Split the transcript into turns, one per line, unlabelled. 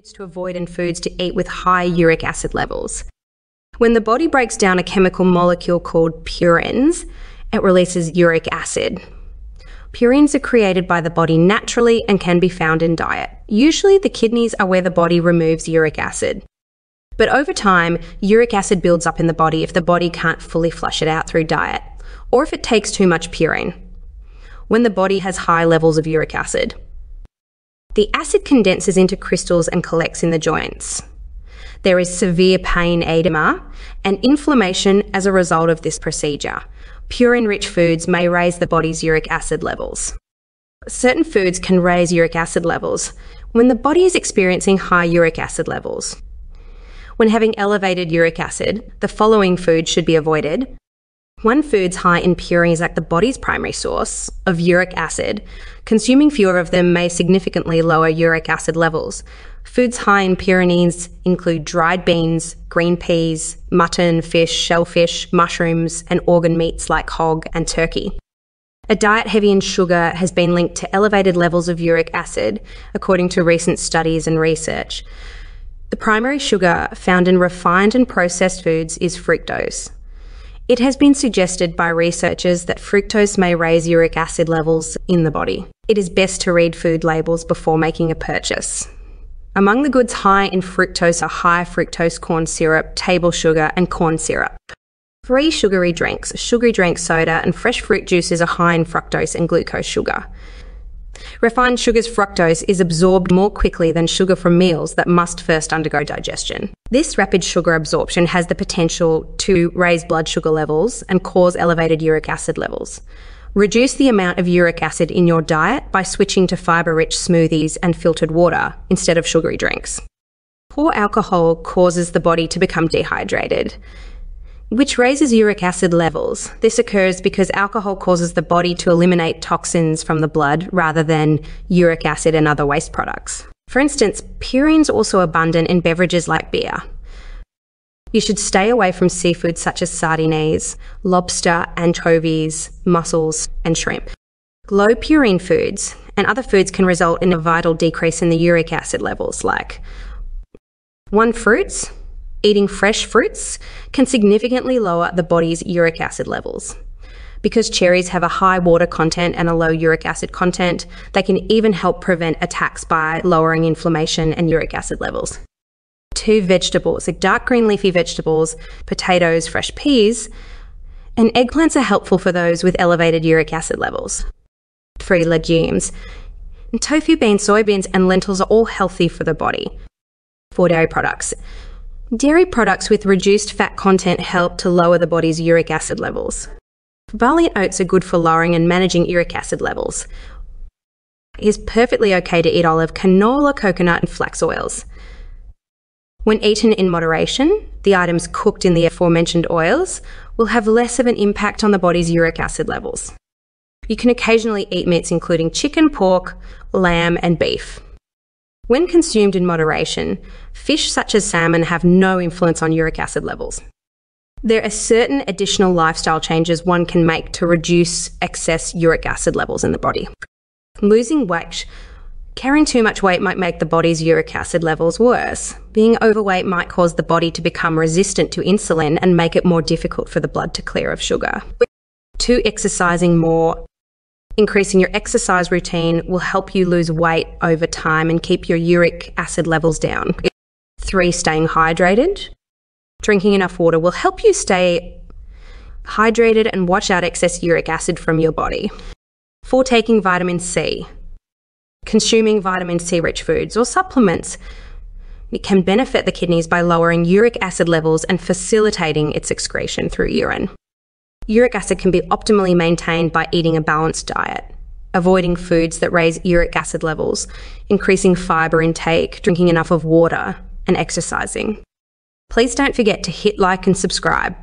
to avoid in foods to eat with high uric acid levels. When the body breaks down a chemical molecule called purines, it releases uric acid. Purines are created by the body naturally and can be found in diet. Usually, the kidneys are where the body removes uric acid. But over time, uric acid builds up in the body if the body can't fully flush it out through diet, or if it takes too much purine. When the body has high levels of uric acid, the acid condenses into crystals and collects in the joints. There is severe pain edema and inflammation as a result of this procedure. Purine rich foods may raise the body's uric acid levels. Certain foods can raise uric acid levels when the body is experiencing high uric acid levels. When having elevated uric acid, the following foods should be avoided one food's high in purine is like the body's primary source of uric acid. Consuming fewer of them may significantly lower uric acid levels. Foods high in purines include dried beans, green peas, mutton, fish, shellfish, mushrooms, and organ meats like hog and turkey. A diet heavy in sugar has been linked to elevated levels of uric acid, according to recent studies and research. The primary sugar found in refined and processed foods is fructose. It has been suggested by researchers that fructose may raise uric acid levels in the body. It is best to read food labels before making a purchase. Among the goods high in fructose are high fructose corn syrup, table sugar, and corn syrup. Free sugary drinks, sugary drink soda, and fresh fruit juices are high in fructose and glucose sugar. Refined sugar's fructose is absorbed more quickly than sugar from meals that must first undergo digestion. This rapid sugar absorption has the potential to raise blood sugar levels and cause elevated uric acid levels. Reduce the amount of uric acid in your diet by switching to fibre rich smoothies and filtered water instead of sugary drinks. Poor alcohol causes the body to become dehydrated which raises uric acid levels. This occurs because alcohol causes the body to eliminate toxins from the blood rather than uric acid and other waste products. For instance, purines also abundant in beverages like beer. You should stay away from seafood such as sardines, lobster, anchovies, mussels, and shrimp. Low purine foods and other foods can result in a vital decrease in the uric acid levels, like one fruits, Eating fresh fruits can significantly lower the body's uric acid levels. Because cherries have a high water content and a low uric acid content, they can even help prevent attacks by lowering inflammation and uric acid levels. Two vegetables, like dark green leafy vegetables, potatoes, fresh peas, and eggplants are helpful for those with elevated uric acid levels. Three legumes. And tofu, beans, soybeans, and lentils are all healthy for the body. Four dairy products. Dairy products with reduced fat content help to lower the body's uric acid levels. Barley and oats are good for lowering and managing uric acid levels. It is perfectly okay to eat olive, canola, coconut, and flax oils. When eaten in moderation, the items cooked in the aforementioned oils will have less of an impact on the body's uric acid levels. You can occasionally eat meats including chicken, pork, lamb, and beef. When consumed in moderation, fish such as salmon have no influence on uric acid levels. There are certain additional lifestyle changes one can make to reduce excess uric acid levels in the body. Losing weight. Carrying too much weight might make the body's uric acid levels worse. Being overweight might cause the body to become resistant to insulin and make it more difficult for the blood to clear of sugar. Two, exercising more Increasing your exercise routine will help you lose weight over time and keep your uric acid levels down. Three, staying hydrated. Drinking enough water will help you stay hydrated and wash out excess uric acid from your body. Four, taking vitamin C. Consuming vitamin C rich foods or supplements it can benefit the kidneys by lowering uric acid levels and facilitating its excretion through urine. Uric acid can be optimally maintained by eating a balanced diet, avoiding foods that raise uric acid levels, increasing fibre intake, drinking enough of water, and exercising. Please don't forget to hit like and subscribe.